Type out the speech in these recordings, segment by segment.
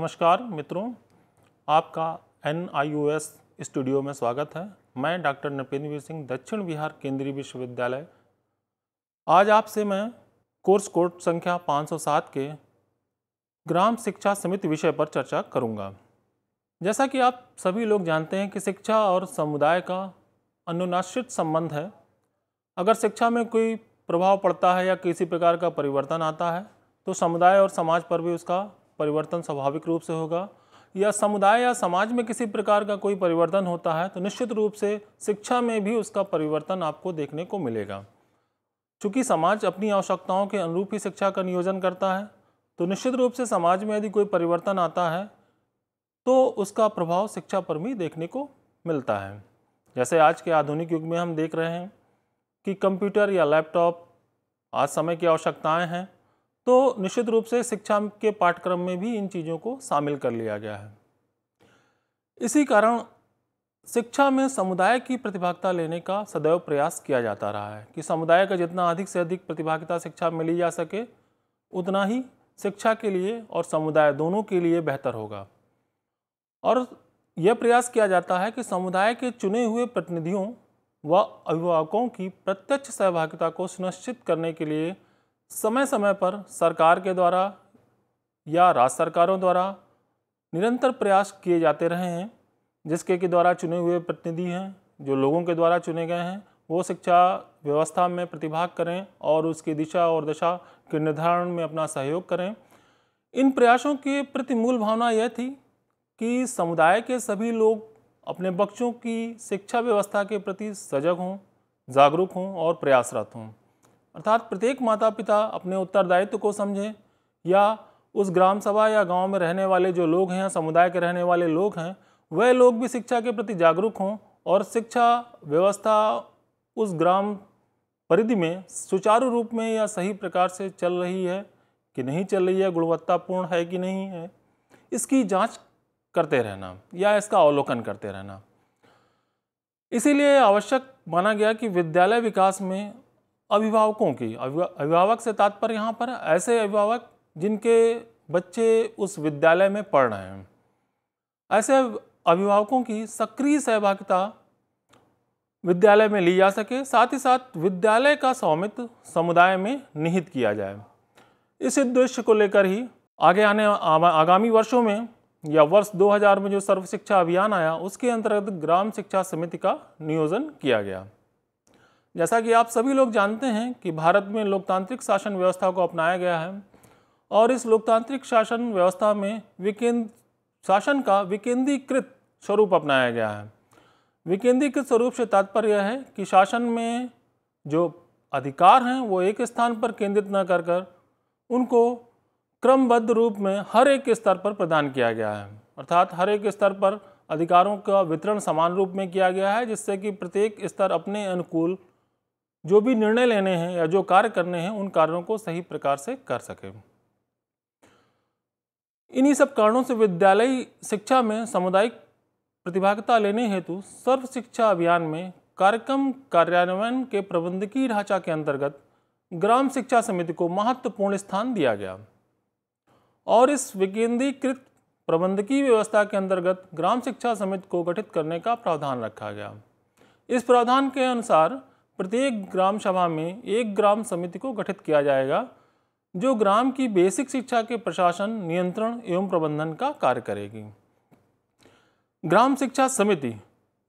नमस्कार मित्रों, आपका एन स्टूडियो में स्वागत है। मैं डॉक्टर नृपेंद्र सिंह, दक्षिण बिहार केंद्रीय विश्वविद्यालय। आज आपसे मैं कोर्स कोड संख्या 507 के ग्राम शिक्षा समिति विषय पर चर्चा करूँगा। जैसा कि आप सभी लोग जानते हैं कि शिक्षा और समुदाय का अनुनाश्रित संबंध है। अगर शिक्षा में कोई प्रभाव पड़ता है या किसी प्रकार का परिवर्तन आता है तो समुदाय और समाज पर भी उसका परिवर्तन स्वाभाविक रूप से होगा। या समुदाय या समाज में किसी प्रकार का कोई परिवर्तन होता है तो निश्चित रूप से शिक्षा में भी उसका परिवर्तन आपको देखने को मिलेगा। चूँकि समाज अपनी आवश्यकताओं के अनुरूप ही शिक्षा का नियोजन करता है तो निश्चित रूप से समाज में यदि कोई परिवर्तन आता है तो उसका प्रभाव शिक्षा पर भी देखने को मिलता है। जैसे आज के आधुनिक युग में हम देख रहे हैं कि कंप्यूटर या लैपटॉप आज समय की आवश्यकताएँ हैं तो निश्चित रूप से शिक्षा के पाठ्यक्रम में भी इन चीज़ों को शामिल कर लिया गया है। इसी कारण शिक्षा में समुदाय की प्रतिभागिता लेने का सदैव प्रयास किया जाता रहा है कि समुदाय का जितना अधिक से अधिक प्रतिभागिता शिक्षा में ली जा सके, उतना ही शिक्षा के लिए और समुदाय दोनों के लिए बेहतर होगा। और यह प्रयास किया जाता है कि समुदाय के चुने हुए प्रतिनिधियों व अभिभावकों की प्रत्यक्ष सहभागिता को सुनिश्चित करने के लिए समय समय पर सरकार के द्वारा या राज्य सरकारों द्वारा निरंतर प्रयास किए जाते रहे हैं, जिसके के द्वारा चुने हुए प्रतिनिधि हैं, जो लोगों के द्वारा चुने गए हैं, वो शिक्षा व्यवस्था में प्रतिभाग करें और उसकी दिशा और दशा के निर्धारण में अपना सहयोग करें। इन प्रयासों के प्रति मूल भावना यह थी कि समुदाय के सभी लोग अपने बच्चों की शिक्षा व्यवस्था के प्रति सजग हों, जागरूक हों और प्रयासरत हों। अर्थात प्रत्येक माता पिता अपने उत्तरदायित्व को समझें या उस ग्राम सभा या गाँव में रहने वाले जो लोग हैं समुदाय के रहने वाले लोग हैं, वह लोग भी शिक्षा के प्रति जागरूक हों और शिक्षा व्यवस्था उस ग्राम परिधि में सुचारू रूप में या सही प्रकार से चल रही है कि नहीं चल रही है, गुणवत्तापूर्ण है कि नहीं है, इसकी जाँच करते रहना या इसका अवलोकन करते रहना। इसीलिए आवश्यक माना गया कि विद्यालय विकास में अभिभावकों की। अभिभावक से तात्पर्य यहाँ पर ऐसे अभिभावक जिनके बच्चे उस विद्यालय में पढ़ रहे हैं। ऐसे अभिभावकों की सक्रिय सहभागिता विद्यालय में ली जा सके, साथ ही साथ विद्यालय का स्वामित्व समुदाय में निहित किया जाए। इस उद्देश्य को लेकर ही आगे आने आगामी वर्षों में या वर्ष 2000 में जो सर्व शिक्षा अभियान आया, उसके अंतर्गत ग्राम शिक्षा समिति का नियोजन किया गया। जैसा कि आप सभी लोग जानते हैं कि भारत में लोकतांत्रिक शासन व्यवस्था को अपनाया गया है और इस लोकतांत्रिक शासन व्यवस्था में विकेंद्र शासन का विकेंद्रीकृत स्वरूप अपनाया गया है। विकेंद्रीकृत स्वरूप से तात्पर्य है कि शासन में जो अधिकार हैं, वो एक स्थान पर केंद्रित न कर कर उनको क्रमबद्ध रूप में हर एक स्तर पर प्रदान किया गया है। अर्थात हर एक स्तर पर अधिकारों का वितरण समान रूप में किया गया है, जिससे कि प्रत्येक स्तर अपने अनुकूल जो भी निर्णय लेने हैं या जो कार्य करने हैं, उन कार्यों को सही प्रकार से कर सके। इन्हीं सब कारणों से विद्यालय शिक्षा में सामुदायिक प्रतिभागिता लेने हेतु सर्व शिक्षा अभियान में कार्यक्रम कार्यान्वयन के प्रबंधकीय ढांचा के अंतर्गत ग्राम शिक्षा समिति को महत्वपूर्ण स्थान दिया गया। और इस विकेंद्रीकृत प्रबंधकीय व्यवस्था के अंतर्गत ग्राम शिक्षा समिति को गठित करने का प्रावधान रखा गया। इस प्रावधान के अनुसार प्रत्येक ग्राम सभा में एक ग्राम समिति को गठित किया जाएगा, जो ग्राम की बेसिक शिक्षा के प्रशासन, नियंत्रण एवं प्रबंधन का कार्य करेगी। ग्राम शिक्षा समिति,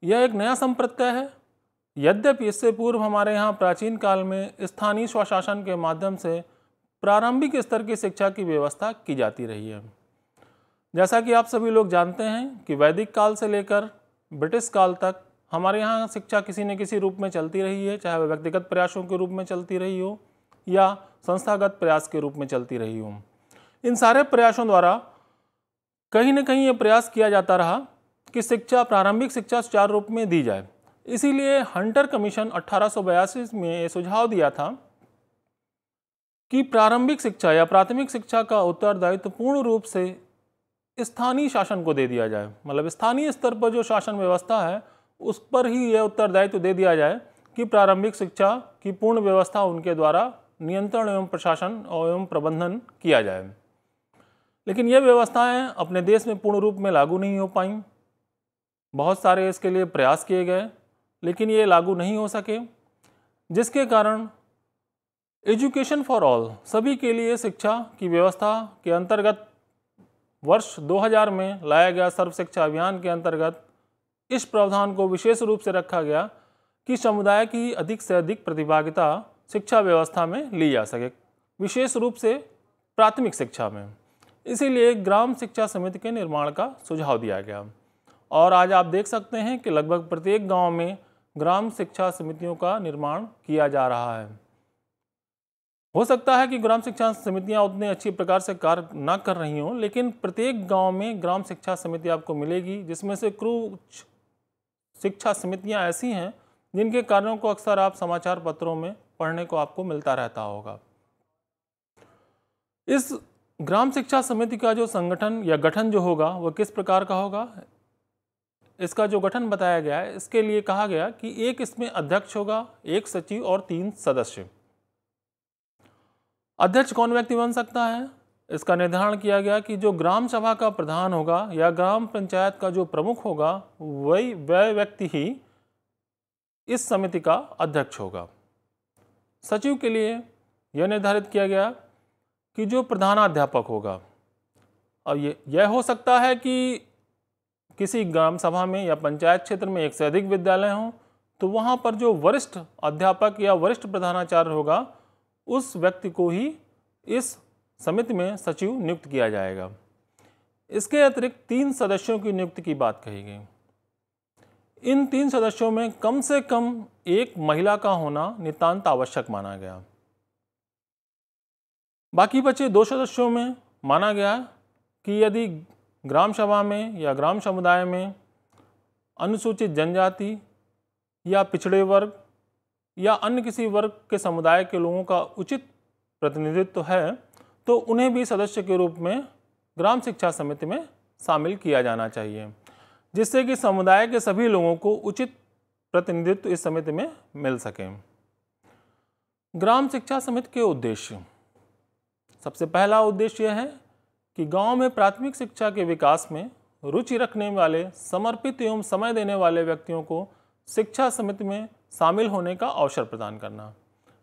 यह एक नया संप्रत्यय है। यद्यपि इससे पूर्व हमारे यहाँ प्राचीन काल में स्थानीय स्वशासन के माध्यम से प्रारंभिक स्तर की शिक्षा की व्यवस्था की जाती रही है। जैसा कि आप सभी लोग जानते हैं कि वैदिक काल से लेकर ब्रिटिश काल तक हमारे यहाँ शिक्षा किसी न किसी रूप में चलती रही है, चाहे वह व्यक्तिगत प्रयासों के रूप में चलती रही हो या संस्थागत प्रयास के रूप में चलती रही हो। इन सारे प्रयासों द्वारा कहीं न कहीं ये प्रयास किया जाता रहा कि शिक्षा, प्रारंभिक शिक्षा सुचारू रूप में दी जाए। इसीलिए हंटर कमीशन अट्ठारह में ये सुझाव दिया था कि प्रारंभिक शिक्षा या प्राथमिक शिक्षा का उत्तरदायित्व पूर्ण रूप से स्थानीय शासन को दे दिया जाए। मतलब स्थानीय स्तर पर जो शासन व्यवस्था है उस पर ही यह उत्तरदायित्व दे दिया जाए कि प्रारंभिक शिक्षा की पूर्ण व्यवस्था उनके द्वारा नियंत्रण एवं प्रशासन एवं प्रबंधन किया जाए। लेकिन ये व्यवस्थाएँ अपने देश में पूर्ण रूप में लागू नहीं हो पाई। बहुत सारे इसके लिए प्रयास किए गए, लेकिन ये लागू नहीं हो सके, जिसके कारण एजुकेशन फॉर ऑल सभी के लिए शिक्षा की व्यवस्था के अंतर्गत वर्ष 2000 में लाया गया सर्व शिक्षा अभियान के अंतर्गत इस प्रावधान को विशेष रूप से रखा गया कि समुदाय की अधिक से अधिक प्रतिभागिता शिक्षा व्यवस्था में ली जा सके, विशेष रूप से प्राथमिक शिक्षा में। इसीलिए ग्राम शिक्षा समिति के निर्माण का सुझाव दिया गया। और आज आप देख सकते हैं कि लगभग प्रत्येक गाँव में ग्राम शिक्षा समितियों का निर्माण किया जा रहा है। हो सकता है कि ग्राम शिक्षा समितियाँ उतने अच्छी प्रकार से कार्य ना कर रही हों, लेकिन प्रत्येक गाँव में ग्राम शिक्षा समिति आपको मिलेगी, जिसमें से कुछ शिक्षा समितियाँ ऐसी हैं जिनके कार्यों को अक्सर आप समाचार पत्रों में पढ़ने को आपको मिलता रहता होगा। इस ग्राम शिक्षा समिति का जो संगठन या गठन जो होगा वह किस प्रकार का होगा? इसका जो गठन बताया गया है, इसके लिए कहा गया कि एक इसमें अध्यक्ष होगा, एक सचिव और तीन सदस्य। अध्यक्ष कौन व्यक्ति बन सकता है? इसका निर्धारण किया गया कि जो ग्राम सभा का प्रधान होगा या ग्राम पंचायत का जो प्रमुख होगा, वही, वह व्यक्ति ही इस समिति का अध्यक्ष होगा। सचिव के लिए यह निर्धारित किया गया कि जो प्रधानाध्यापक होगा, और ये, यह हो सकता है कि किसी ग्राम सभा में या पंचायत क्षेत्र में एक से अधिक विद्यालय हों तो वहाँ पर जो वरिष्ठ अध्यापक या वरिष्ठ प्रधानाचार्य होगा, उस व्यक्ति को ही इस समिति में सचिव नियुक्त किया जाएगा। इसके अतिरिक्त तीन सदस्यों की नियुक्ति की बात कही गई। इन तीन सदस्यों में कम से कम एक महिला का होना नितांत आवश्यक माना गया। बाकी बचे दो सदस्यों में माना गया कि यदि ग्राम सभा में या ग्राम समुदाय में अनुसूचित जनजाति या पिछड़े वर्ग या अन्य किसी वर्ग के समुदाय के लोगों का उचित प्रतिनिधित्व है तो उन्हें भी सदस्य के रूप में ग्राम शिक्षा समिति में शामिल किया जाना चाहिए, जिससे कि समुदाय के सभी लोगों को उचित प्रतिनिधित्व इस समिति में मिल सके। ग्राम शिक्षा समिति के उद्देश्य। सबसे पहला उद्देश्य यह है कि गाँव में प्राथमिक शिक्षा के विकास में रुचि रखने वाले, समर्पित एवं समय देने वाले व्यक्तियों को शिक्षा समिति में शामिल होने का अवसर प्रदान करना।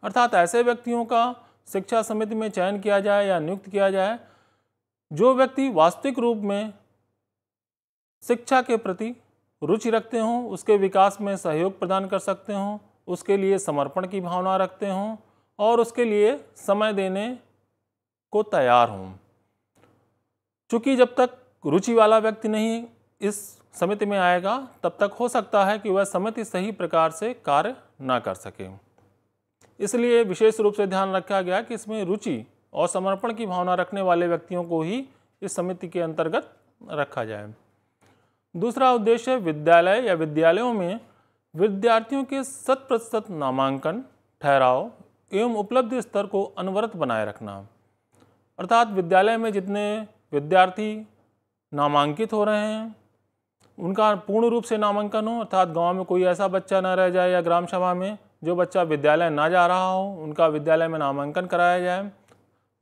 अर्थात ऐसे व्यक्तियों का शिक्षा समिति में चयन किया जाए या नियुक्त किया जाए, जो व्यक्ति वास्तविक रूप में शिक्षा के प्रति रुचि रखते हों, उसके विकास में सहयोग प्रदान कर सकते हों, उसके लिए समर्पण की भावना रखते हों, और उसके लिए समय देने को तैयार हों। चूँकि जब तक रुचि वाला व्यक्ति नहीं इस समिति में आएगा, तब तक हो सकता है कि वह समिति सही प्रकार से कार्य ना कर सके। इसलिए विशेष रूप से ध्यान रखा गया कि इसमें रुचि और समर्पण की भावना रखने वाले व्यक्तियों को ही इस समिति के अंतर्गत रखा जाए। दूसरा उद्देश्य विद्यालय या विद्यालयों में विद्यार्थियों के शत प्रतिशत नामांकन, ठहराव एवं उपलब्धि स्तर को अनवरत बनाए रखना। अर्थात विद्यालय में जितने विद्यार्थी नामांकित हो रहे हैं, उनका पूर्ण रूप से नामांकन हो, अर्थात गाँव में कोई ऐसा बच्चा ना रह जाए या ग्राम सभा में जो बच्चा विद्यालय ना जा रहा हो, उनका विद्यालय में नामांकन कराया जाए।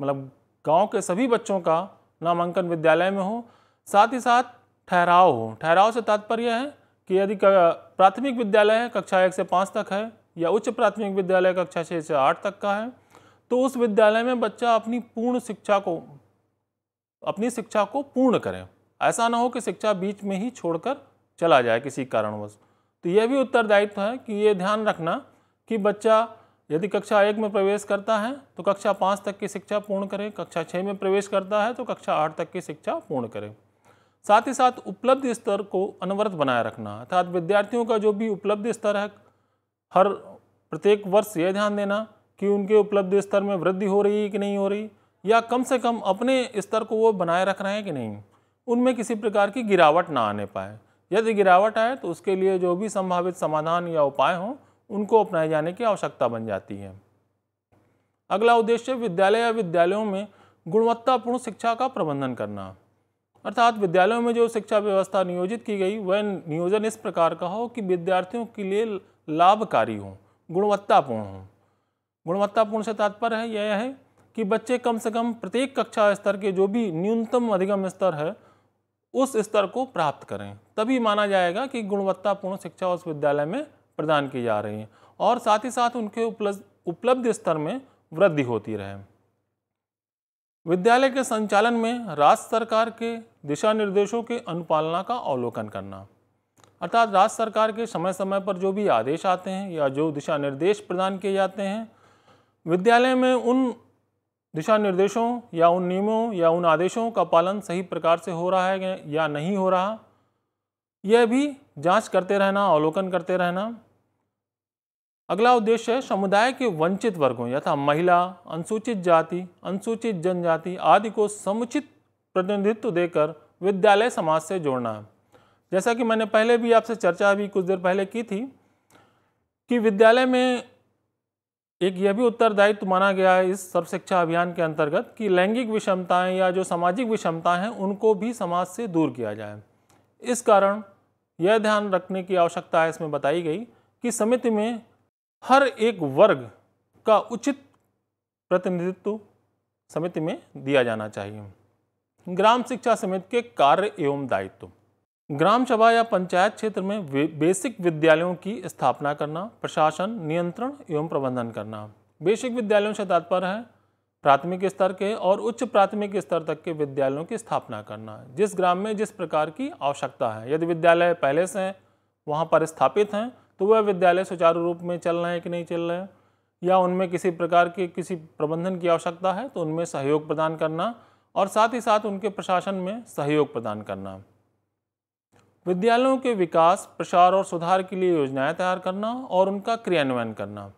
मतलब गाँव के सभी बच्चों का नामांकन विद्यालय में हो। साथ ही साथ ठहराव हो। ठहराव से तात्पर्य है कि यदि प्राथमिक विद्यालय है, कक्षा एक से पाँच तक है, या उच्च प्राथमिक विद्यालय कक्षा छः से आठ तक का है तो उस विद्यालय में बच्चा अपनी पूर्ण शिक्षा को, अपनी शिक्षा को पूर्ण करें। ऐसा ना हो कि शिक्षा बीच में ही छोड़कर चला जाए किसी कारणवश। तो यह भी उत्तरदायित्व है कि ये ध्यान रखना कि बच्चा यदि कक्षा एक में प्रवेश करता है तो कक्षा पाँच तक की शिक्षा पूर्ण करें। कक्षा छः में प्रवेश करता है तो कक्षा आठ तक की शिक्षा पूर्ण करें। साथ ही साथ उपलब्ध स्तर को अनवरत बनाए रखना, अर्थात विद्यार्थियों का जो भी उपलब्ध स्तर है, हर प्रत्येक वर्ष यह ध्यान देना कि उनके उपलब्ध स्तर में वृद्धि हो रही है कि नहीं हो रही, या कम से कम अपने स्तर को वो बनाए रख रहे हैं कि नहीं। उनमें किसी प्रकार की गिरावट ना आने पाए। यदि गिरावट आए तो उसके लिए जो भी संभावित समाधान या उपाय हों उनको अपनाए जाने की आवश्यकता बन जाती है। अगला उद्देश्य विद्यालय या विद्यालयों में गुणवत्तापूर्ण शिक्षा का प्रबंधन करना। अर्थात विद्यालयों में जो शिक्षा व्यवस्था नियोजित की गई, वह नियोजन इस प्रकार का हो कि विद्यार्थियों के लिए लाभकारी हो, गुणवत्तापूर्ण हो। गुणवत्तापूर्ण से तात्पर्य है, यह है कि बच्चे कम से कम प्रत्येक कक्षा स्तर के जो भी न्यूनतम अधिगम स्तर है, उस स्तर को प्राप्त करें। तभी माना जाएगा कि गुणवत्तापूर्ण शिक्षा उस विद्यालय में प्रदान की जा रही हैं और साथ ही साथ उनके उपलब्ध स्तर में वृद्धि होती रहे। विद्यालय के संचालन में राज्य सरकार के दिशा निर्देशों के अनुपालना का अवलोकन करना, अर्थात राज्य सरकार के समय समय पर जो भी आदेश आते हैं या जो दिशा निर्देश प्रदान किए जाते हैं, विद्यालय में उन दिशा निर्देशों या उन नियमों या उन आदेशों का पालन सही प्रकार से हो रहा है या नहीं हो रहा, यह भी जाँच करते रहना, अवलोकन करते रहना। अगला उद्देश्य है समुदाय के वंचित वर्गों, यथा महिला, अनुसूचित जाति, अनुसूचित जनजाति आदि को समुचित प्रतिनिधित्व देकर विद्यालय समाज से जोड़ना है। जैसा कि मैंने पहले भी आपसे चर्चा अभी कुछ देर पहले की थी कि विद्यालय में एक यह भी उत्तरदायित्व माना गया है इस सर्वशिक्षा अभियान के अंतर्गत कि लैंगिक विषमताएँ या जो सामाजिक विषमताएँ हैं, उनको भी समाज से दूर किया जाए। इस कारण यह ध्यान रखने की आवश्यकता है, इसमें बताई गई कि समिति में हर एक वर्ग का उचित प्रतिनिधित्व समिति में दिया जाना चाहिए। ग्राम शिक्षा समिति के कार्य एवं दायित्व। ग्राम सभा या पंचायत क्षेत्र में बेसिक विद्यालयों की स्थापना करना, प्रशासन, नियंत्रण एवं प्रबंधन करना। बेसिक विद्यालयों से तात्पर्य है प्राथमिक स्तर के और उच्च प्राथमिक स्तर तक के विद्यालयों की स्थापना करना। जिस ग्राम में जिस प्रकार की आवश्यकता है। यदि विद्यालय पहले से वहाँ पर स्थापित हैं तो वह विद्यालय सुचारू रूप में चल रहे हैं कि नहीं चल रहे हैं? या उनमें किसी प्रकार के किसी प्रबंधन की आवश्यकता है तो उनमें सहयोग प्रदान करना और साथ ही साथ उनके प्रशासन में सहयोग प्रदान करना। विद्यालयों के विकास, प्रसार और सुधार के लिए योजनाएँ तैयार करना और उनका क्रियान्वयन करना।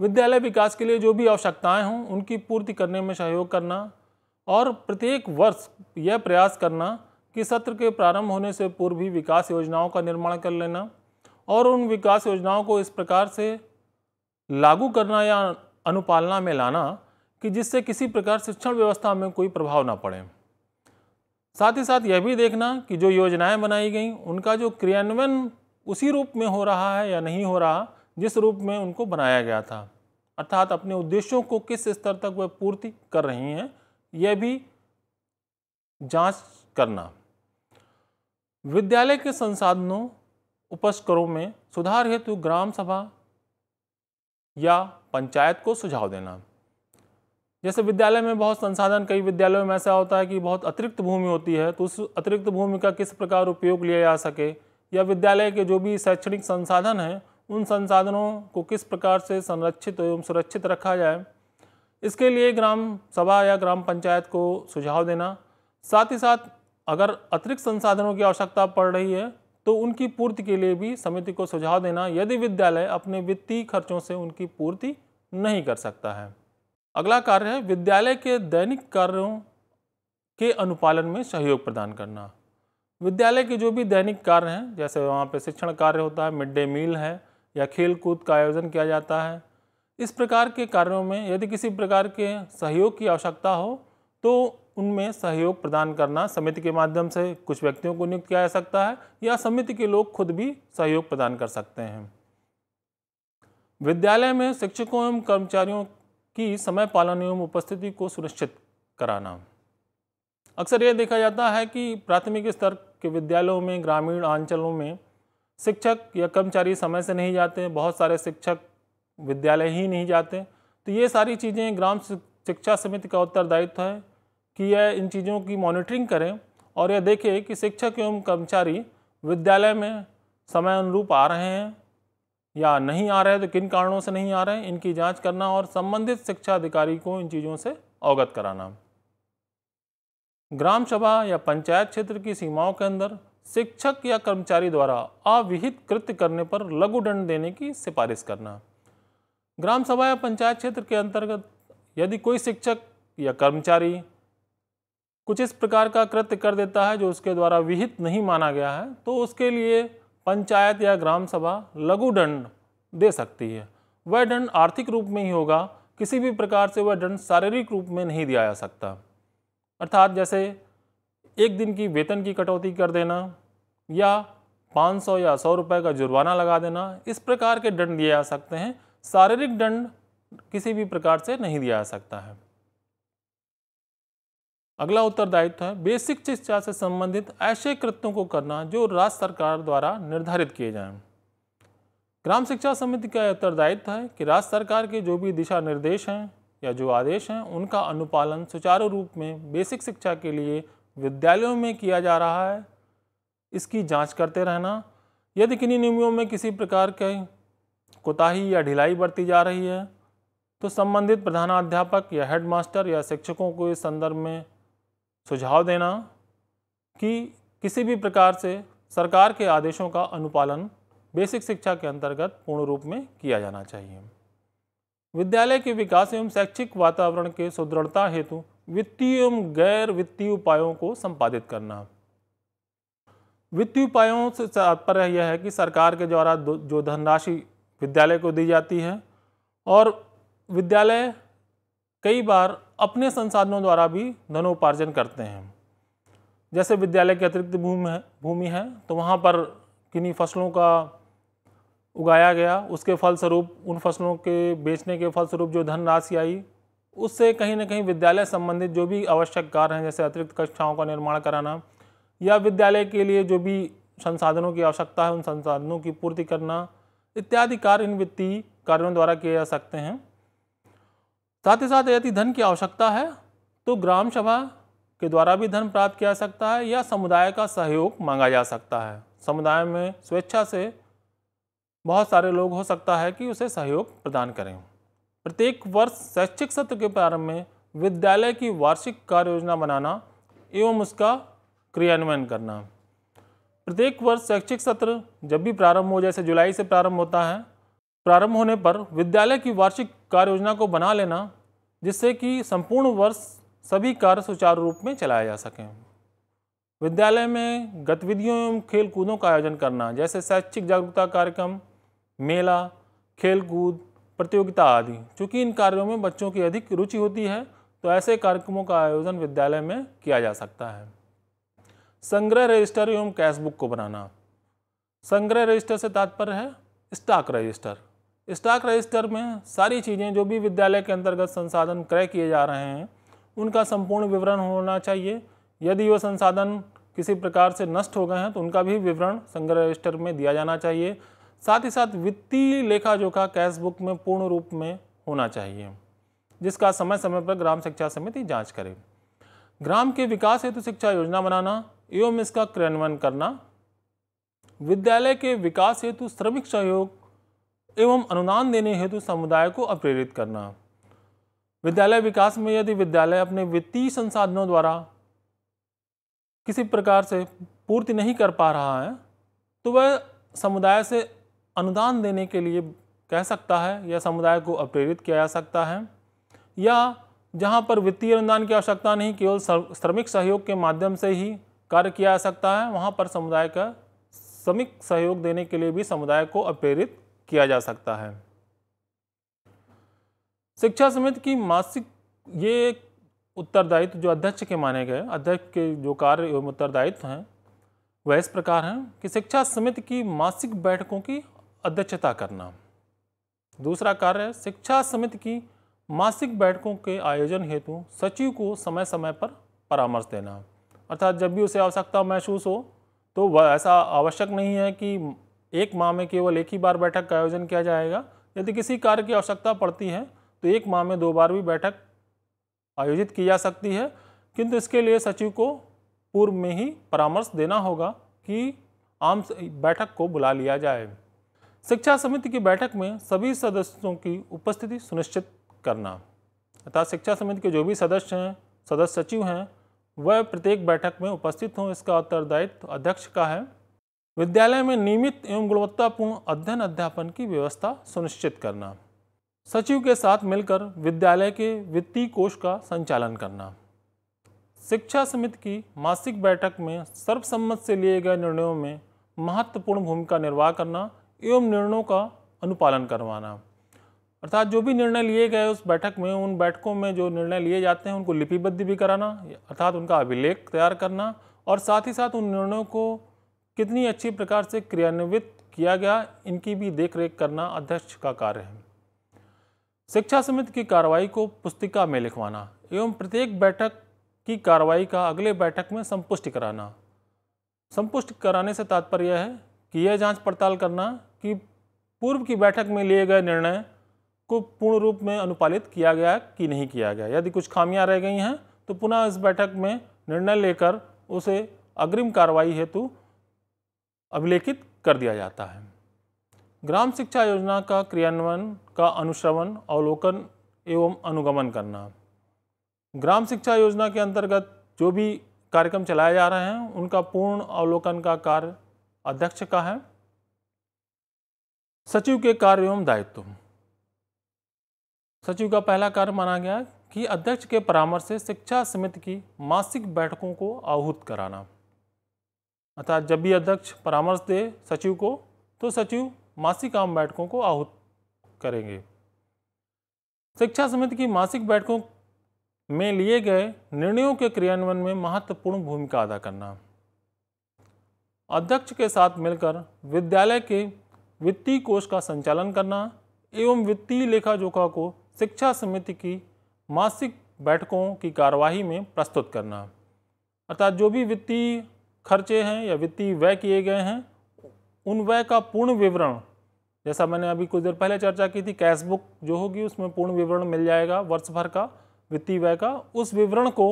विद्यालय विकास के लिए जो भी आवश्यकताएँ हों, उनकी पूर्ति करने में सहयोग करना और प्रत्येक वर्ष यह प्रयास करना कि सत्र के प्रारंभ होने से पूर्व भी विकास योजनाओं का निर्माण कर लेना। और उन विकास योजनाओं को इस प्रकार से लागू करना या अनुपालना में लाना कि जिससे किसी प्रकार शिक्षण व्यवस्था में कोई प्रभाव ना पड़े। साथ ही साथ यह भी देखना कि जो योजनाएँ बनाई गई, उनका जो क्रियान्वयन उसी रूप में हो रहा है या नहीं हो रहा, जिस रूप में उनको बनाया गया था। अर्थात अपने उद्देश्यों को किस स्तर तक वह पूर्ति कर रही हैं, यह भी जाँच करना। विद्यालय के संसाधनों उपस्करों में सुधार हेतु ग्राम सभा या पंचायत को सुझाव देना। जैसे विद्यालय में बहुत संसाधन, कई विद्यालयों में ऐसा होता है कि बहुत अतिरिक्त भूमि होती है तो उस अतिरिक्त भूमि का किस प्रकार उपयोग लिया जा सके? या विद्यालय के जो भी शैक्षणिक संसाधन हैं, उन संसाधनों को किस प्रकार से संरक्षित एवं सुरक्षित रखा जाए? इसके लिए ग्राम सभा या ग्राम पंचायत को सुझाव देना। साथ ही साथ अगर अतिरिक्त संसाधनों की आवश्यकता पड़ रही है तो उनकी पूर्ति के लिए भी समिति को सुझाव देना, यदि विद्यालय अपने वित्तीय खर्चों से उनकी पूर्ति नहीं कर सकता है। अगला कार्य है विद्यालय के दैनिक कार्यों के अनुपालन में सहयोग प्रदान करना। विद्यालय के जो भी दैनिक कार्य हैं, जैसे वहाँ पे शिक्षण कार्य होता है, मिड डे मील है, या खेल कूद का आयोजन किया जाता है, इस प्रकार के कार्यों में यदि किसी प्रकार के सहयोग की आवश्यकता हो तो उनमें सहयोग प्रदान करना समिति के माध्यम से कुछ व्यक्तियों को नियुक्त किया जा सकता है या समिति के लोग खुद भी सहयोग प्रदान कर सकते हैं। विद्यालय में शिक्षकों एवं कर्मचारियों की समय पालन एवं उपस्थिति को सुनिश्चित कराना। अक्सर यह देखा जाता है कि प्राथमिक स्तर के विद्यालयों में, ग्रामीण अंचलों में शिक्षक या कर्मचारी समय से नहीं जाते, बहुत सारे शिक्षक विद्यालय ही नहीं जाते। तो ये सारी चीज़ें ग्राम शिक्षा समिति का उत्तरदायित्व है। कि यह इन चीज़ों की मॉनिटरिंग करें और यह देखें कि शिक्षक एवं कर्मचारी विद्यालय में समय अनुरूप आ रहे हैं या नहीं आ रहे हैं तो किन कारणों से नहीं आ रहे हैं, इनकी जाँच करना और संबंधित शिक्षा अधिकारी को इन चीज़ों से अवगत कराना। ग्राम सभा या पंचायत क्षेत्र की सीमाओं के अंदर शिक्षक या कर्मचारी द्वारा अविहित कृत्य करने पर लघु दंड देने की सिफारिश करना। ग्राम सभा या पंचायत क्षेत्र के अंतर्गत यदि कोई शिक्षक या कर्मचारी कुछ इस प्रकार का कृत्य कर देता है जो उसके द्वारा विहित नहीं माना गया है तो उसके लिए पंचायत या ग्राम सभा लघु दंड दे सकती है। वह दंड आर्थिक रूप में ही होगा, किसी भी प्रकार से वह दंड शारीरिक रूप में नहीं दिया जा सकता। अर्थात जैसे एक दिन की वेतन की कटौती कर देना, या 500 या सौ रुपये का जुर्माना लगा देना, इस प्रकार के दंड दिए जा सकते हैं। शारीरिक दंड किसी भी प्रकार से नहीं दिया जा सकता है। अगला उत्तरदायित्व है, बेसिक शिक्षा से संबंधित ऐसे कृत्यों को करना जो राज्य सरकार द्वारा निर्धारित किए जाएँ। ग्राम शिक्षा समिति का उत्तरदायित्व है कि राज्य सरकार के जो भी दिशा निर्देश हैं या जो आदेश हैं, उनका अनुपालन सुचारू रूप में बेसिक शिक्षा के लिए विद्यालयों में किया जा रहा है इसकी जाँच करते रहना, यदि किन्हीं नियमों में किसी प्रकार के कोताही या ढिलाई बरती जा रही है तो संबंधित प्रधानाध्यापक या हेडमास्टर या शिक्षकों को इस संदर्भ में सुझाव देना कि किसी भी प्रकार से सरकार के आदेशों का अनुपालन बेसिक शिक्षा के अंतर्गत पूर्ण रूप में किया जाना चाहिए। विद्यालय के विकास एवं शैक्षिक वातावरण के सुदृढ़ता हेतु वित्तीय एवं गैर वित्तीय उपायों को संपादित करना। वित्तीय उपायों से तात्पर्य यह है कि सरकार के द्वारा जो धनराशि विद्यालय को दी जाती है और विद्यालय कई बार अपने संसाधनों द्वारा भी धनोपार्जन करते हैं। जैसे विद्यालय के अतिरिक्त भूमि है भूमि है तो वहाँ पर किन्हीं फ़सलों का उगाया गया, उसके फलस्वरूप, उन फ़सलों के बेचने के फलस्वरूप जो धन राशि आई, उससे कहीं ना कहीं विद्यालय संबंधित जो भी आवश्यक कार्य हैं, जैसे अतिरिक्त कक्षाओं का निर्माण कराना, या विद्यालय के लिए जो भी संसाधनों की आवश्यकता है, उन संसाधनों की पूर्ति करना, इत्यादि कार्य इन वित्तीय कार्यों द्वारा किए जा सकते हैं। साथ ही साथ यदि धन की आवश्यकता है तो ग्राम सभा के द्वारा भी धन प्राप्त किया जा सकता है या समुदाय का सहयोग मांगा जा सकता है। समुदाय में स्वेच्छा से बहुत सारे लोग हो सकता है कि उसे सहयोग प्रदान करें। प्रत्येक वर्ष शैक्षिक सत्र के प्रारंभ में विद्यालय की वार्षिक कार्य योजना बनाना एवं उसका क्रियान्वयन करना। प्रत्येक वर्ष शैक्षिक सत्र जब भी प्रारंभ हो, जैसे जुलाई से प्रारंभ होता है, प्रारंभ होने पर विद्यालय की वार्षिक कार्य योजना को बना लेना जिससे कि संपूर्ण वर्ष सभी कार्य सुचारू रूप में चलाए जा सकें। विद्यालय में गतिविधियों एवं खेल कूदों का आयोजन करना, जैसे शैक्षिक जागरूकता कार्यक्रम, मेला खेल कूद प्रतियोगिता आदि। चूँकि इन कार्यों में बच्चों की अधिक रुचि होती है तो ऐसे कार्यक्रमों का आयोजन विद्यालय में किया जा सकता है। संग्रह रजिस्टर एवं कैश बुक को बनाना। संग्रह रजिस्टर से तात्पर्य है, स्टॉक रजिस्टर। स्टॉक रजिस्टर में सारी चीज़ें जो भी विद्यालय के अंतर्गत संसाधन क्रय किए जा रहे हैं, उनका संपूर्ण विवरण होना चाहिए। यदि वो संसाधन किसी प्रकार से नष्ट हो गए हैं तो उनका भी विवरण संग्रह रजिस्टर में दिया जाना चाहिए। साथ ही साथ वित्तीय लेखा जोखा कैश बुक में पूर्ण रूप में होना चाहिए, जिसका समय समय पर ग्राम शिक्षा समिति जाँच करे। ग्राम के विकास हेतु शिक्षा योजना बनाना एवं इसका क्रियान्वयन करना। विद्यालय के विकास हेतु श्रमिक सहयोग एवं अनुदान देने हेतु समुदाय को अप्रेरित करना। विद्यालय विकास में यदि विद्यालय अपने वित्तीय संसाधनों द्वारा किसी प्रकार से पूर्ति नहीं कर पा रहा है तो वह समुदाय से अनुदान देने के लिए कह सकता है या समुदाय को अप्रेरित किया जा सकता है, या जहाँ पर वित्तीय अनुदान की आवश्यकता नहीं, केवल श्रमिक सहयोग के माध्यम से ही कार्य किया जा सकता है, वहाँ पर समुदाय का श्रमिक सहयोग देने के लिए भी समुदाय को अप्रेरित किया जा सकता है। शिक्षा समिति की मासिक ये उत्तरदायित्व जो अध्यक्ष के माने गए, अध्यक्ष के जो कार्य एवं उत्तरदायित्व हैं, वह इस प्रकार हैं कि शिक्षा समिति की मासिक बैठकों की अध्यक्षता करना। दूसरा कार्य है, शिक्षा समिति की मासिक बैठकों के आयोजन हेतु सचिव को समय समय पर परामर्श देना। अर्थात जब भी उसे आवश्यकता महसूस हो तो वह ऐसा आवश्यक नहीं है कि एक माह में केवल एक ही बार बैठक का आयोजन किया जाएगा। यदि किसी कार्य की आवश्यकता पड़ती है तो एक माह में दो बार भी बैठक आयोजित की जा सकती है। किंतु इसके लिए सचिव को पूर्व में ही परामर्श देना होगा कि आम बैठक को बुला लिया जाए। शिक्षा समिति की बैठक में सभी सदस्यों की उपस्थिति सुनिश्चित करना। अर्थात शिक्षा समिति के जो भी सदस्य हैं, सदस्य सचिव हैं, वह प्रत्येक बैठक में उपस्थित हों, इसका उत्तरदायित्व अध्यक्ष का है। विद्यालय में नियमित एवं गुणवत्तापूर्ण अध्ययन अध्यापन की व्यवस्था सुनिश्चित करना, सचिव के साथ मिलकर विद्यालय के वित्तीय कोष का संचालन करना। शिक्षा समिति की मासिक बैठक में सर्वसम्मत से लिए गए निर्णयों में महत्वपूर्ण भूमिका निर्वाह करना एवं निर्णयों का अनुपालन करवाना। अर्थात जो भी निर्णय लिए गए उस बैठक में, उन बैठकों में जो निर्णय लिए जाते हैं, उनको लिपिबद्ध भी कराना, अर्थात उनका अभिलेख तैयार करना और साथ ही साथ उन निर्णयों को कितनी अच्छी प्रकार से क्रियान्वित किया गया, इनकी भी देख रेख करना अध्यक्ष का कार्य है। शिक्षा समिति की कार्रवाई को पुस्तिका में लिखवाना एवं प्रत्येक बैठक की कार्रवाई का अगले बैठक में संपुष्टि कराना। संपुष्ट कराने से तात्पर्य है कि यह जाँच पड़ताल करना कि पूर्व की बैठक में लिए गए निर्णय को पूर्ण रूप में अनुपालित किया गया कि नहीं किया गया। यदि कुछ खामियाँ रह गई हैं तो पुनः इस बैठक में निर्णय लेकर उसे अग्रिम कार्रवाई हेतु अभिलेखित कर दिया जाता है। ग्राम शिक्षा योजना का क्रियान्वयन, का अनुश्रवण, अवलोकन एवं अनुगमन करना। ग्राम शिक्षा योजना के अंतर्गत जो भी कार्यक्रम चलाए जा रहे हैं, उनका पूर्ण अवलोकन का कार्य अध्यक्ष का है। सचिव के कार्य एवं दायित्व। सचिव का पहला कार्य माना गया कि अध्यक्ष के परामर्श से शिक्षा समिति की मासिक बैठकों को आहूत कराना। अर्थात जब भी अध्यक्ष परामर्श दे सचिव को तो सचिव मासिक आम बैठकों को आहूत करेंगे। शिक्षा समिति की मासिक बैठकों में लिए गए निर्णयों के क्रियान्वयन में महत्वपूर्ण भूमिका अदा करना। अध्यक्ष के साथ मिलकर विद्यालय के वित्तीय कोष का संचालन करना एवं वित्तीय लेखा जोखा को शिक्षा समिति की मासिक बैठकों की कार्यवाही में प्रस्तुत करना। अर्थात जो भी वित्तीय खर्चे हैं या वित्तीय व्यय किए गए हैं, उन व्यय का पूर्ण विवरण, जैसा मैंने अभी कुछ देर पहले चर्चा की थी, कैश बुक जो होगी उसमें पूर्ण विवरण मिल जाएगा वर्ष भर का, वित्तीय व्यय का। उस विवरण को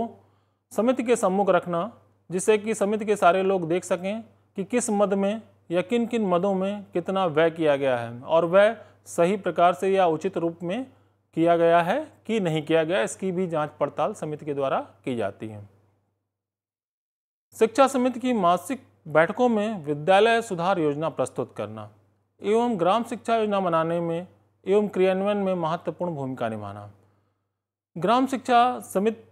समिति के सम्मुख रखना, जिससे कि समिति के सारे लोग देख सकें कि किस मद में या किन किन मदों में कितना व्यय किया गया है, और वह सही प्रकार से या उचित रूप में किया गया है कि नहीं किया गया, इसकी भी जाँच पड़ताल समिति के द्वारा की जाती है। शिक्षा समिति की मासिक बैठकों में विद्यालय सुधार योजना प्रस्तुत करना, एवं ग्राम शिक्षा योजना बनाने में एवं क्रियान्वयन में महत्वपूर्ण भूमिका निभाना। ग्राम शिक्षा समिति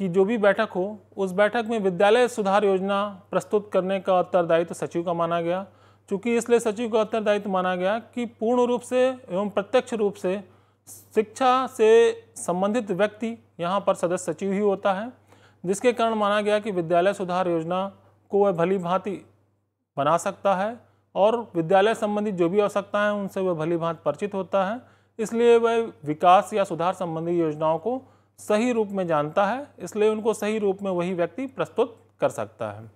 की जो भी बैठक हो, उस बैठक में विद्यालय सुधार योजना प्रस्तुत करने का उत्तरदायित्व तो सचिव का माना गया, चूँकि इसलिए सचिव का उत्तरदायित्व माना गया कि पूर्ण रूप से एवं प्रत्यक्ष रूप से शिक्षा से संबंधित व्यक्ति यहाँ पर सदस्य सचिव ही होता है। जिसके कारण माना गया कि विद्यालय सुधार योजना को वह भली भांति बना सकता है और विद्यालय संबंधी जो भी आवश्यकता है, उनसे वह भली भांति परिचित होता है। इसलिए वह विकास या सुधार संबंधी योजनाओं को सही रूप में जानता है। इसलिए उनको सही रूप में वही व्यक्ति प्रस्तुत कर सकता है।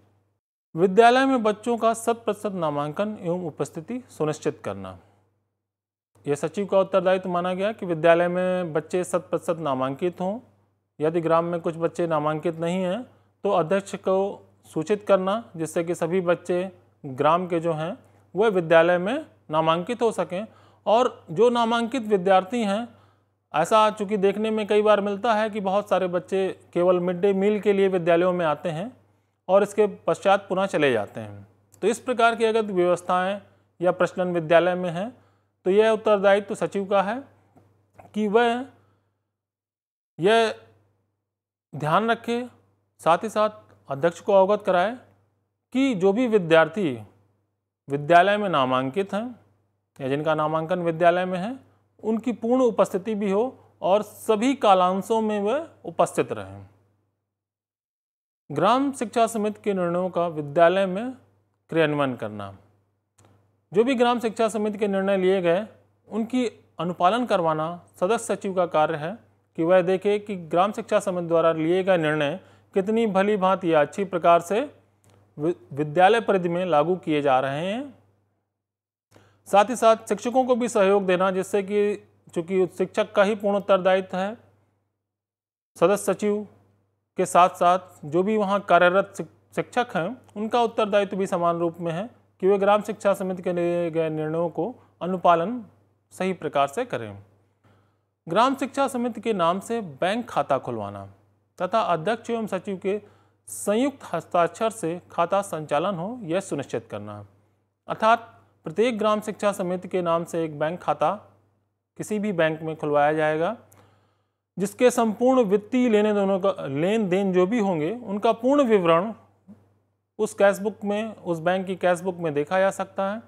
विद्यालय में बच्चों का शत प्रतिशत नामांकन एवं उपस्थिति सुनिश्चित करना। यह सचिव का उत्तरदायित्व माना गया कि विद्यालय में बच्चे शत प्रतिशत नामांकित हों। यदि ग्राम में कुछ बच्चे नामांकित नहीं हैं तो अध्यक्ष को सूचित करना, जिससे कि सभी बच्चे ग्राम के जो हैं, वह विद्यालय में नामांकित हो सकें। और जो नामांकित विद्यार्थी हैं, ऐसा चूँकि देखने में कई बार मिलता है कि बहुत सारे बच्चे केवल मिड डे मील के लिए विद्यालयों में आते हैं और इसके पश्चात पुनः चले जाते हैं। तो इस प्रकार की अगर व्यवस्थाएँ या प्रचलन विद्यालय में हैं तो यह उत्तरदायित्व तो सचिव का है कि वह, यह ध्यान रखें, साथ ही साथ अध्यक्ष को अवगत कराए कि जो भी विद्यार्थी विद्यालय में नामांकित हैं या जिनका नामांकन विद्यालय में है, उनकी पूर्ण उपस्थिति भी हो और सभी कालांशों में वह उपस्थित रहें। ग्राम शिक्षा समिति के निर्णयों का विद्यालय में क्रियान्वयन करना। जो भी ग्राम शिक्षा समिति के निर्णय लिए गए, उनकी अनुपालन करवाना सदस्य सचिव का कार्य है। कि वह देखे कि ग्राम शिक्षा समिति द्वारा लिए गए निर्णय कितनी भली भांति या अच्छी प्रकार से विद्यालय परिधि में लागू किए जा रहे हैं। साथ ही साथ शिक्षकों को भी सहयोग देना, जिससे कि चूँकि शिक्षक का ही पूर्ण उत्तरदायित्व है, सदस्य सचिव के साथ साथ जो भी वहाँ कार्यरत शिक्षक हैं, उनका उत्तरदायित्व भी समान रूप में है कि वे ग्राम शिक्षा समिति के लिए गए निर्णयों को अनुपालन सही प्रकार से करें। ग्राम शिक्षा समिति के नाम से बैंक खाता खुलवाना तथा अध्यक्ष एवं सचिव के संयुक्त हस्ताक्षर से खाता संचालन हो, यह सुनिश्चित करना। अर्थात, प्रत्येक ग्राम शिक्षा समिति के नाम से एक बैंक खाता किसी भी बैंक में खुलवाया जाएगा, जिसके संपूर्ण वित्तीय लेने दोनों का लेन देन जो भी होंगे, उनका पूर्ण विवरण उस कैशबुक में, उस बैंक की कैशबुक में देखा जा सकता है।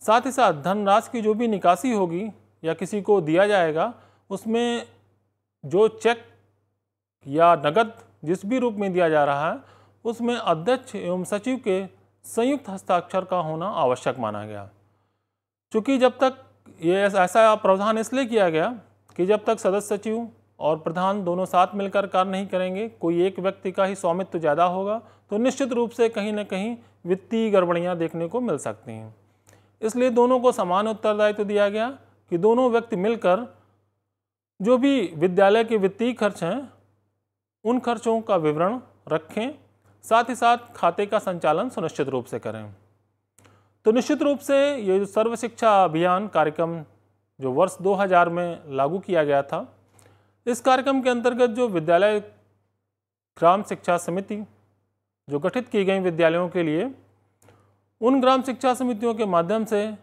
साथ ही साथ, धनराशि की जो भी निकासी होगी या किसी को दिया जाएगा उसमें जो चेक या नगद जिस भी रूप में दिया जा रहा है, उसमें अध्यक्ष एवं सचिव के संयुक्त हस्ताक्षर का होना आवश्यक माना गया। चूँकि जब तक ये ऐसा प्रावधान इसलिए किया गया कि जब तक सदस्य सचिव और प्रधान दोनों साथ मिलकर कार्य नहीं करेंगे, कोई एक व्यक्ति का ही स्वामित्व ज़्यादा होगा तो निश्चित रूप से कहीं ना कहीं वित्तीय गड़बड़ियाँ देखने को मिल सकती हैं। इसलिए दोनों को समान उत्तरदायित्व तो दिया गया कि दोनों व्यक्ति मिलकर जो भी विद्यालय के वित्तीय खर्च हैं, उन खर्चों का विवरण रखें, साथ ही साथ खाते का संचालन सुनिश्चित रूप से करें। तो निश्चित रूप से ये जो सर्व शिक्षा अभियान कार्यक्रम जो वर्ष 2000 में लागू किया गया था, इस कार्यक्रम के अंतर्गत जो विद्यालय ग्राम शिक्षा समिति जो गठित की गई विद्यालयों के लिए, उन ग्राम शिक्षा समितियों के माध्यम से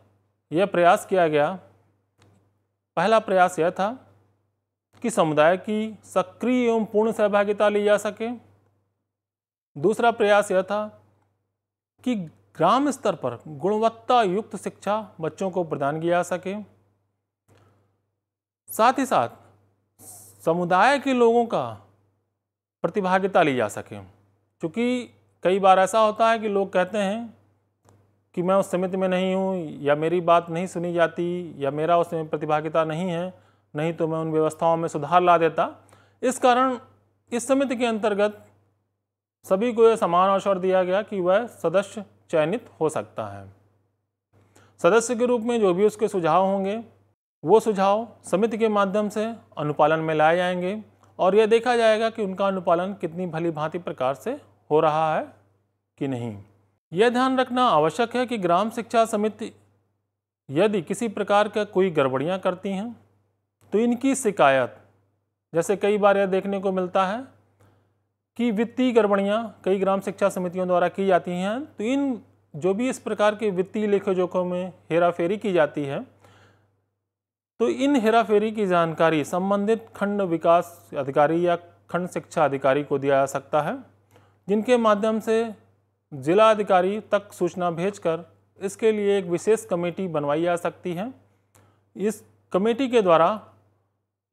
यह प्रयास किया गया। पहला प्रयास यह था कि समुदाय की सक्रिय एवं पूर्ण सहभागिता ली जा सके। दूसरा प्रयास यह था कि ग्राम स्तर पर गुणवत्ता युक्त शिक्षा बच्चों को प्रदान किया जा सके। साथ ही साथ समुदाय के लोगों का प्रतिभागिता ली जा सके, क्योंकि कई बार ऐसा होता है कि लोग कहते हैं कि मैं उस समिति में नहीं हूँ या मेरी बात नहीं सुनी जाती या मेरा उसमें प्रतिभागिता नहीं है नहीं तो मैं उन व्यवस्थाओं में सुधार ला देता। इस कारण, इस समिति के अंतर्गत सभी को यह समान अवसर दिया गया कि वह सदस्य चयनित हो सकता है। सदस्य के रूप में जो भी उसके सुझाव होंगे, वो सुझाव समिति के माध्यम से अनुपालन में लाए जाएँगे और यह देखा जाएगा कि उनका अनुपालन कितनी भली भांति प्रकार से हो रहा है कि नहीं। यह ध्यान रखना आवश्यक है कि ग्राम शिक्षा समिति यदि किसी प्रकार का कोई गड़बड़ियाँ करती हैं तो इनकी शिकायत, जैसे कई बार यह देखने को मिलता है कि वित्तीय गड़बड़ियाँ कई ग्राम शिक्षा समितियों द्वारा की जाती हैं तो इन जो भी इस प्रकार के वित्तीय लेखे जोखों में हेराफेरी की जाती है तो इन हेराफेरी की जानकारी संबंधित खंड विकास अधिकारी या खंड शिक्षा अधिकारी को दिया जा सकता है, जिनके माध्यम से जिला अधिकारी तक सूचना भेजकर इसके लिए एक विशेष कमेटी बनवाई जा सकती है। इस कमेटी के द्वारा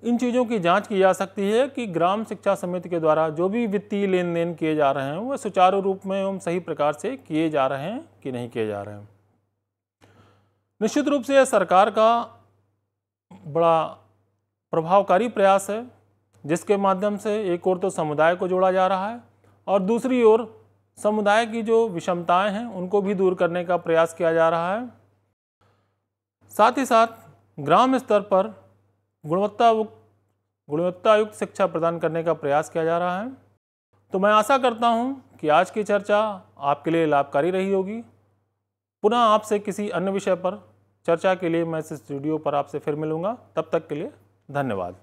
इन चीज़ों की जाँच की जा सकती है कि ग्राम शिक्षा समिति के द्वारा जो भी वित्तीय लेन देन किए जा रहे हैं वह सुचारू रूप में एवं सही प्रकार से किए जा रहे हैं कि नहीं किए जा रहे हैं। निश्चित रूप से यह सरकार का बड़ा प्रभावकारी प्रयास है, जिसके माध्यम से एक और तो समुदाय को जोड़ा जा रहा है और दूसरी ओर समुदाय की जो विषमताएँ हैं, उनको भी दूर करने का प्रयास किया जा रहा है। साथ ही साथ ग्राम स्तर पर गुणवत्ता गुणवत्तायुक्त शिक्षा प्रदान करने का प्रयास किया जा रहा है। तो मैं आशा करता हूँ कि आज की चर्चा आपके लिए लाभकारी रही होगी। पुनः आपसे किसी अन्य विषय पर चर्चा के लिए मैं इस स्टूडियो पर आपसे फिर मिलूँगा। तब तक के लिए धन्यवाद।